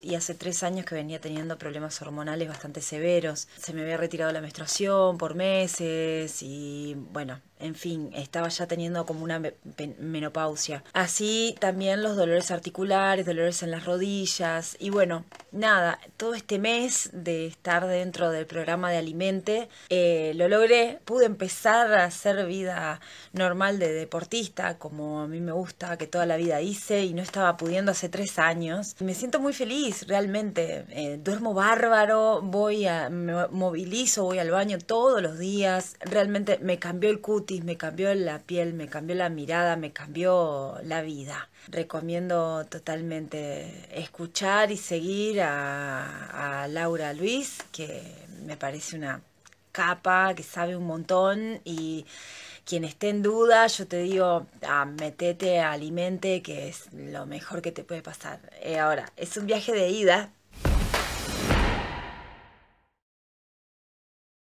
y hace tres años que venía teniendo problemas hormonales bastante severos. Se me había retirado la menstruación por meses y bueno, en fin, estaba ya teniendo como una menopausia. Así también los dolores articulares, dolores en las rodillas y bueno, nada, todo este mes de estar dentro del programa de Alimente eh, lo logré, pude empezar a hacer vida normal de deportista como a mí me gusta, que toda la vida hice y no estaba pudiendo hace tres años. Me siento muy feliz, realmente, eh, duermo bárbaro, voy a, me movilizo, voy al baño todos los días, realmente me cambió el cut me cambió la piel, me cambió la mirada, me cambió la vida. Recomiendo totalmente escuchar y seguir a, Laura Luis, que me parece una capa, que sabe un montón y quien esté en duda, yo te digo, ah, metete, alimente, que es lo mejor que te puede pasar. Eh, ahora, es un viaje de ida,